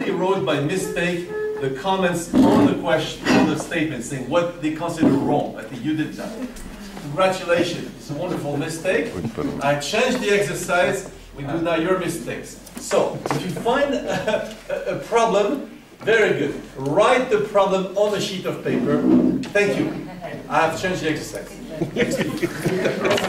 They wrote by mistake the comments on the question, on the statement, saying what they consider wrong. I think you did that. Congratulations, it's a wonderful mistake. I changed the exercise, we do now your mistakes. So, if you find a, a, a problem, very good. Write the problem on a sheet of paper. Thank you. I have changed the exercise.